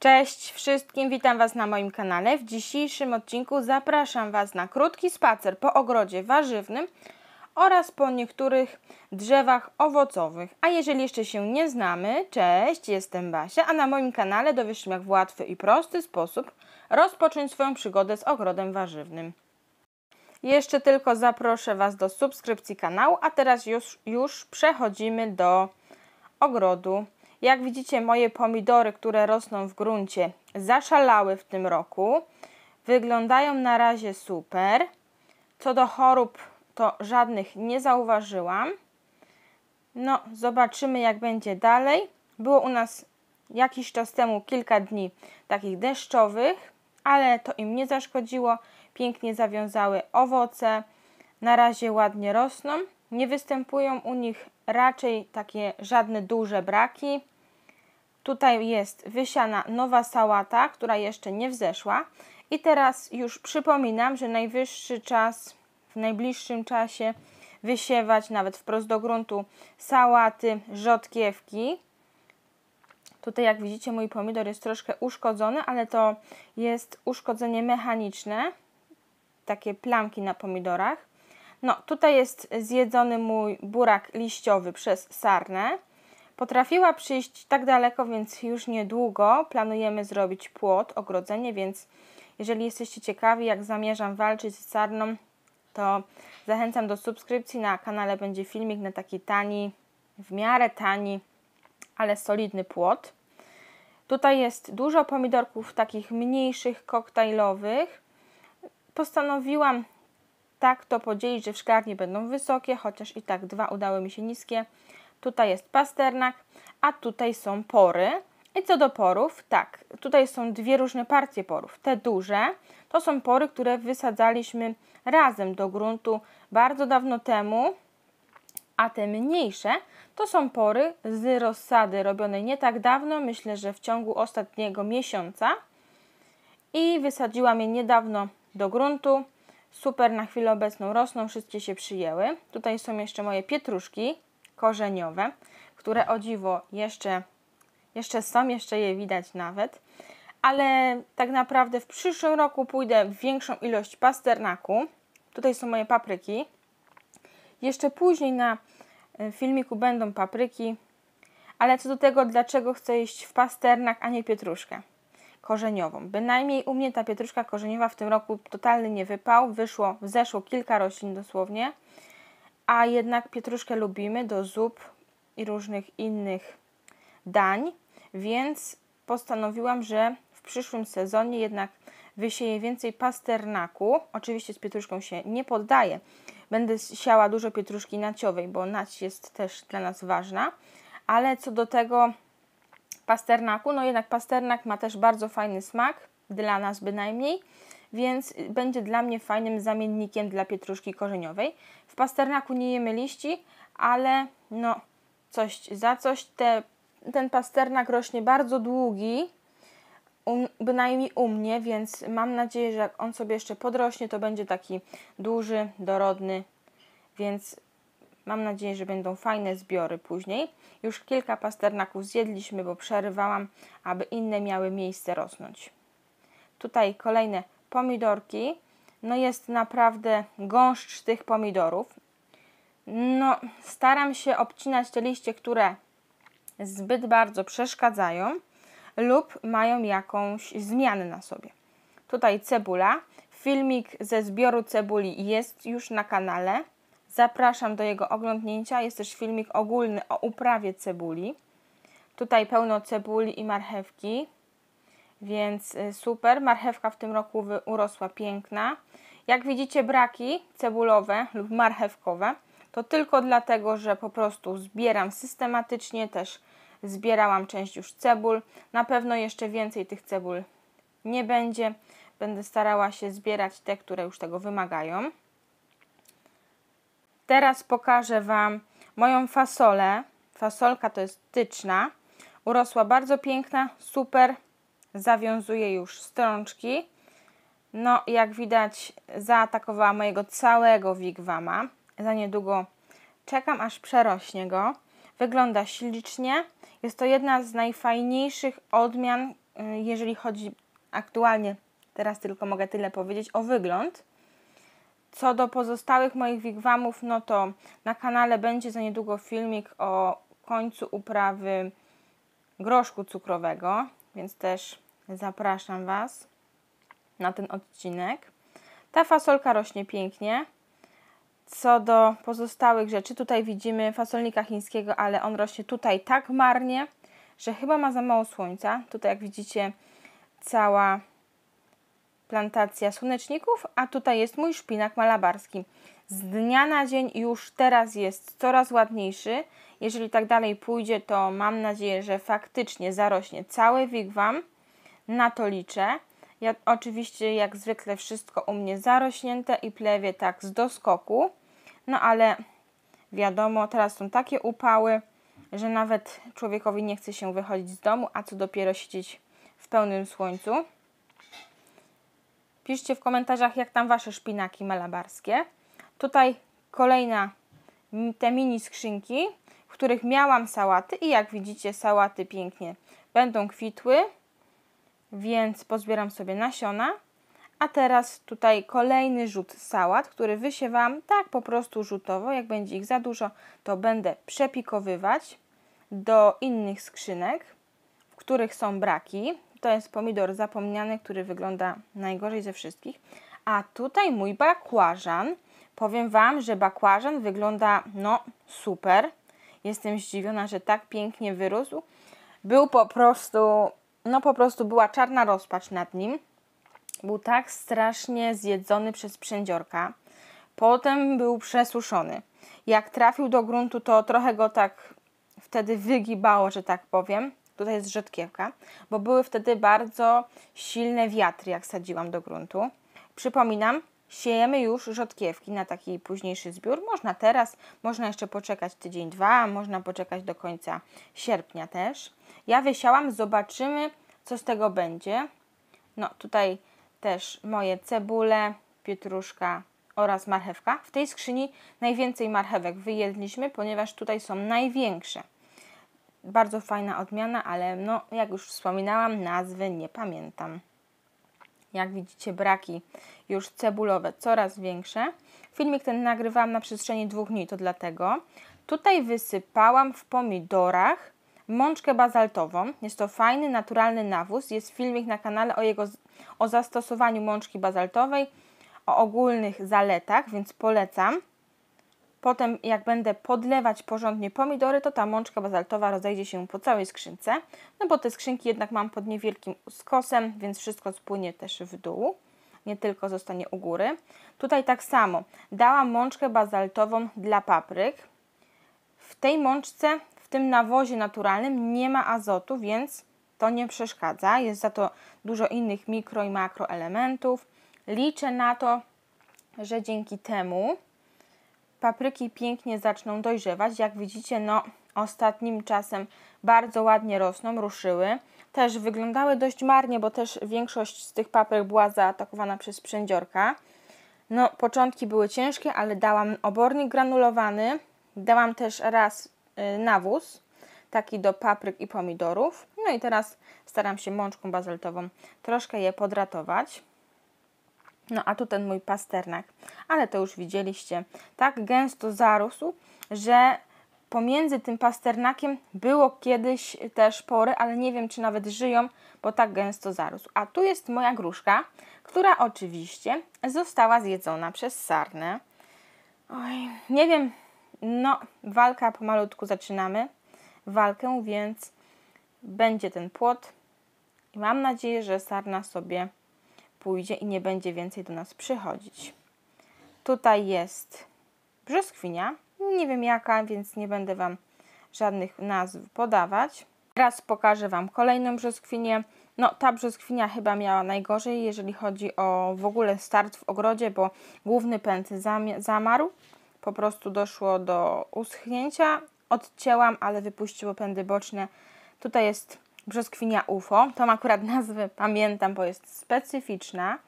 Cześć wszystkim, witam Was na moim kanale. W dzisiejszym odcinku zapraszam Was na krótki spacer po ogrodzie warzywnym oraz po niektórych drzewach owocowych. A jeżeli jeszcze się nie znamy, cześć, jestem Basia, a na moim kanale dowiesz się jak w łatwy i prosty sposób rozpocząć swoją przygodę z ogrodem warzywnym. Jeszcze tylko zaproszę Was do subskrypcji kanału, a teraz już, już przechodzimy do ogrodu. Jak widzicie, moje pomidory, które rosną w gruncie, zaszalały w tym roku. Wyglądają na razie super. Co do chorób, to żadnych nie zauważyłam. No, zobaczymy jak będzie dalej. Było u nas jakiś czas temu kilka dni takich deszczowych, ale to im nie zaszkodziło. Pięknie zawiązały owoce. Na razie ładnie rosną. Nie występują u nich raczej takie żadne duże braki. Tutaj jest wysiana nowa sałata, która jeszcze nie wzeszła. I teraz już przypominam, że najwyższy czas, w najbliższym czasie wysiewać nawet wprost do gruntu sałaty, rzodkiewki. Tutaj jak widzicie mój pomidor jest troszkę uszkodzony, ale to jest uszkodzenie mechaniczne. Takie plamki na pomidorach. No tutaj jest zjedzony mój burak liściowy przez sarnę. Potrafiła przyjść tak daleko, więc już niedługo planujemy zrobić płot, ogrodzenie, więc jeżeli jesteście ciekawi, jak zamierzam walczyć z sarną, to zachęcam do subskrypcji. Na kanale będzie filmik na taki tani, w miarę tani, ale solidny płot. Tutaj jest dużo pomidorków takich mniejszych, koktajlowych. Postanowiłam tak to podzielić, że w szklarni będą wysokie, chociaż i tak dwa udały mi się niskie. Tutaj jest pasternak, a tutaj są pory. I co do porów, tak, tutaj są dwie różne partie porów. Te duże to są pory, które wysadzaliśmy razem do gruntu bardzo dawno temu, a te mniejsze to są pory z rozsady robionej nie tak dawno, myślę, że w ciągu ostatniego miesiąca. I wysadziłam je niedawno do gruntu. Super na chwilę obecną rosną, wszystkie się przyjęły. Tutaj są jeszcze moje pietruszki, korzeniowe, które o dziwo jeszcze, jeszcze są, jeszcze je widać nawet. Ale tak naprawdę w przyszłym roku pójdę w większą ilość pasternaku. Tutaj są moje papryki. Jeszcze później na e, filmiku będą papryki. Ale co do tego, dlaczego chcę iść w pasternak, a nie pietruszkę korzeniową. Bynajmniej u mnie ta pietruszka korzeniowa w tym roku totalny nie wypał. Wyszło, wzeszło kilka roślin dosłownie a jednak pietruszkę lubimy do zup i różnych innych dań, więc postanowiłam, że w przyszłym sezonie jednak wysieję więcej pasternaku. Oczywiście z pietruszką się nie poddaję. Będę siała dużo pietruszki naciowej, bo nać jest też dla nas ważna. Ale co do tego pasternaku, no jednak pasternak ma też bardzo fajny smak, dla nas bynajmniej więc będzie dla mnie fajnym zamiennikiem dla pietruszki korzeniowej. W pasternaku nie jemy liści, ale no coś za coś. Te, ten pasternak rośnie bardzo długi, um, bynajmniej u mnie, więc mam nadzieję, że jak on sobie jeszcze podrośnie, to będzie taki duży, dorodny, więc mam nadzieję, że będą fajne zbiory później. Już kilka pasternaków zjedliśmy, bo przerywałam, aby inne miały miejsce rosnąć. Tutaj kolejne pomidorki. No jest naprawdę gąszcz tych pomidorów. No staram się obcinać te liście, które zbyt bardzo przeszkadzają lub mają jakąś zmianę na sobie. Tutaj cebula. Filmik ze zbioru cebuli jest już na kanale. Zapraszam do jego oglądnięcia. Jest też filmik ogólny o uprawie cebuli. Tutaj pełno cebuli i marchewki więc y, super. Marchewka w tym roku urosła piękna. Jak widzicie braki cebulowe lub marchewkowe, to tylko dlatego, że po prostu zbieram systematycznie, też zbierałam część już cebul. Na pewno jeszcze więcej tych cebul nie będzie. Będę starała się zbierać te, które już tego wymagają. Teraz pokażę Wam moją fasolę. Fasolka to jest tyczna. Urosła bardzo piękna, super zawiązuję już strączki. No, jak widać, zaatakowała mojego całego wigwama. Za niedługo czekam, aż przerośnie go. Wygląda ślicznie. Jest to jedna z najfajniejszych odmian y, jeżeli chodzi aktualnie, teraz tylko mogę tyle powiedzieć, o wygląd. Co do pozostałych moich wigwamów, no to na kanale będzie za niedługo filmik o końcu uprawy groszku cukrowego, więc też zapraszam Was na ten odcinek. Ta fasolka rośnie pięknie. Co do pozostałych rzeczy, tutaj widzimy fasolnika chińskiego, ale on rośnie tutaj tak marnie, że chyba ma za mało słońca. Tutaj jak widzicie cała plantacja słoneczników, a tutaj jest mój szpinak malabarski. Z dnia na dzień już teraz jest coraz ładniejszy. Jeżeli tak dalej pójdzie, to mam nadzieję, że faktycznie zarośnie cały wigwam. Na to liczę. Ja oczywiście jak zwykle wszystko u mnie zarośnięte i plewie tak z doskoku. No ale wiadomo, teraz są takie upały, że nawet człowiekowi nie chce się wychodzić z domu, a co dopiero siedzieć w pełnym słońcu. Piszcie w komentarzach, jak tam Wasze szpinaki malabarskie. Tutaj kolejna te mini skrzynki, w których miałam sałaty i jak widzicie sałaty pięknie będą kwitły, więc pozbieram sobie nasiona. A teraz tutaj kolejny rzut sałat, który wysiewam tak po prostu rzutowo. Jak będzie ich za dużo, to będę przepikowywać do innych skrzynek, w których są braki. To jest pomidor zapomniany, który wygląda najgorzej ze wszystkich. A tutaj mój bakłażan. Powiem Wam, że bakłażan wygląda no super. Jestem zdziwiona, że tak pięknie wyrósł. Był po prostu, no po prostu była czarna rozpacz nad nim. Był tak strasznie zjedzony przez przędziorka. Potem był przesuszony. Jak trafił do gruntu, to trochę go tak wtedy wygibało, że tak powiem. Tutaj jest rzodkiewka, bo były wtedy bardzo silne wiatry, jak sadziłam do gruntu. Przypominam, siejemy już rzodkiewki na taki późniejszy zbiór. Można teraz, można jeszcze poczekać tydzień, dwa, można poczekać do końca sierpnia też. Ja wysiałam, zobaczymy, co z tego będzie. No tutaj też moje cebule, pietruszka oraz marchewka. W tej skrzyni najwięcej marchewek wyjedliśmy, ponieważ tutaj są największe. Bardzo fajna odmiana, ale no, jak już wspominałam, nazwy nie pamiętam. Jak widzicie, braki już cebulowe coraz większe. Filmik ten nagrywałam na przestrzeni dwóch dni, to dlatego. Tutaj wysypałam w pomidorach mączkę bazaltową. Jest to fajny, naturalny nawóz. Jest filmik na kanale o jego o zastosowaniu mączki bazaltowej, o ogólnych zaletach, więc polecam. Potem jak będę podlewać porządnie pomidory, to ta mączka bazaltowa rozejdzie się po całej skrzynce. No bo te skrzynki jednak mam pod niewielkim skosem, więc wszystko spłynie też w dół. Nie tylko zostanie u góry. Tutaj tak samo. Dałam mączkę bazaltową dla papryk. W tej mączce, w tym nawozie naturalnym nie ma azotu, więc to nie przeszkadza. Jest za to dużo innych mikro i makroelementów. Liczę na to, że dzięki temu papryki pięknie zaczną dojrzewać. Jak widzicie, no ostatnim czasem bardzo ładnie rosną, ruszyły. Też wyglądały dość marnie, bo też większość z tych papryk była zaatakowana przez przędziorka. No, początki były ciężkie, ale dałam obornik granulowany, dałam też raz y, nawóz, taki do papryk i pomidorów. No i teraz staram się mączką bazaltową troszkę je podratować. No a tu ten mój pasternak, ale to już widzieliście, tak gęsto zarósł, że pomiędzy tym pasternakiem było kiedyś też pory, ale nie wiem czy nawet żyją, bo tak gęsto zarósł. A tu jest moja gruszka, która oczywiście została zjedzona przez sarnę. Oj, nie wiem, no walka pomalutku zaczynamy, walkę, więc będzie ten płot. I mam nadzieję, że sarna sobie pójdzie i nie będzie więcej do nas przychodzić. Tutaj jest brzoskwinia, nie wiem jaka, więc nie będę Wam żadnych nazw podawać. Teraz pokażę Wam kolejną brzoskwinię. No, ta brzoskwinia chyba miała najgorzej, jeżeli chodzi o w ogóle start w ogrodzie, bo główny pęd zamarł. Po prostu doszło do uschnięcia. Odcięłam, ale wypuściło pędy boczne. Tutaj jest brzoskwinia UFO. Tą akurat nazwę pamiętam, bo jest specyficzna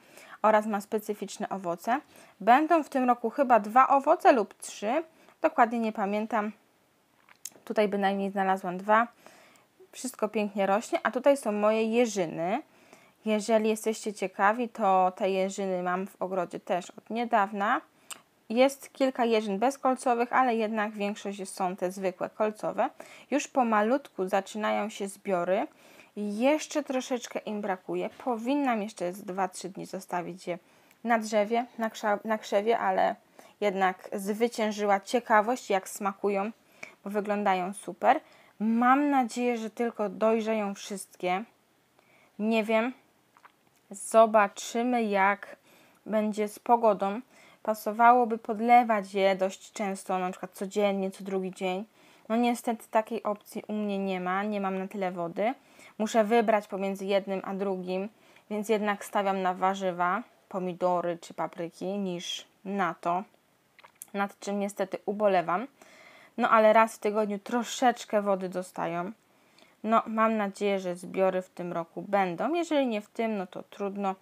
oraz ma specyficzne owoce. Będą w tym roku chyba dwa owoce lub trzy. Dokładnie nie pamiętam. Tutaj bynajmniej znalazłam dwa. Wszystko pięknie rośnie, a tutaj są moje jeżyny. Jeżeli jesteście ciekawi, to te jeżyny mam w ogrodzie też od niedawna. Jest kilka jeżyn bezkolcowych, ale jednak większość są te zwykłe kolcowe. Już pomalutku zaczynają się zbiory. Jeszcze troszeczkę im brakuje. Powinnam jeszcze 2-3 dni zostawić je na drzewie, na, na krzewie, ale jednak zwyciężyła ciekawość, jak smakują, bo wyglądają super. Mam nadzieję, że tylko dojrzeją wszystkie. Nie wiem. Zobaczymy, jak będzie z pogodą. Pasowałoby podlewać je dość często, na przykład codziennie, co drugi dzień. No niestety takiej opcji u mnie nie ma, nie mam na tyle wody. Muszę wybrać pomiędzy jednym a drugim, więc jednak stawiam na warzywa, pomidory czy papryki, niż na to, nad czym niestety ubolewam. No ale raz w tygodniu troszeczkę wody dostają. No mam nadzieję, że zbiory w tym roku będą. Jeżeli nie w tym, no to trudno.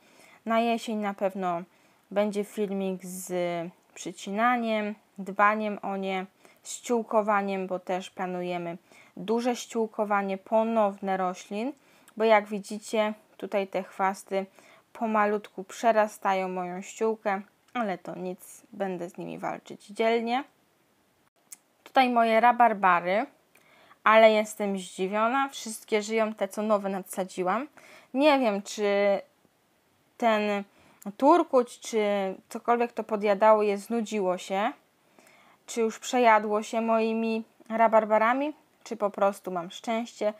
Na jesień na pewno będzie filmik z przycinaniem, dbaniem o nie, ściółkowaniem, bo też planujemy duże ściółkowanie ponowne roślin, bo jak widzicie tutaj te chwasty pomalutku przerastają moją ściółkę, ale to nic, będę z nimi walczyć dzielnie. Tutaj moje rabarbary, ale jestem zdziwiona, wszystkie żyją, te co nowe nadsadziłam. Nie wiem, czy ten turkuć, czy cokolwiek to podjadało je znudziło się, czy już przejadło się moimi rabarbarami, czy po prostu mam szczęście.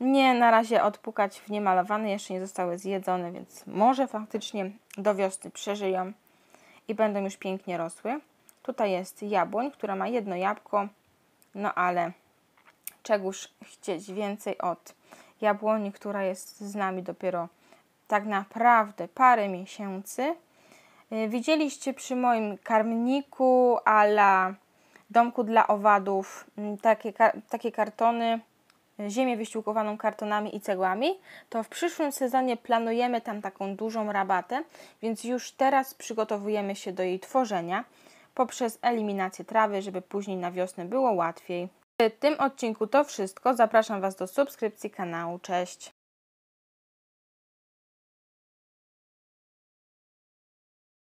Nie, na razie odpukać w niemalowane, jeszcze nie zostały zjedzone, więc może faktycznie do wiosny przeżyją i będą już pięknie rosły. Tutaj jest jabłoń, która ma jedno jabłko, no ale czegoż chcieć więcej od jabłoni, która jest z nami dopiero tak naprawdę parę miesięcy. Y, widzieliście przy moim karmniku ala domku dla owadów mm, takie, takie kartony, ziemię wyściółkowaną kartonami i cegłami, to w przyszłym sezonie planujemy tam taką dużą rabatę, więc już teraz przygotowujemy się do jej tworzenia poprzez eliminację trawy, żeby później na wiosnę było łatwiej. W tym odcinku to wszystko. Zapraszam Was do subskrypcji kanału. Cześć!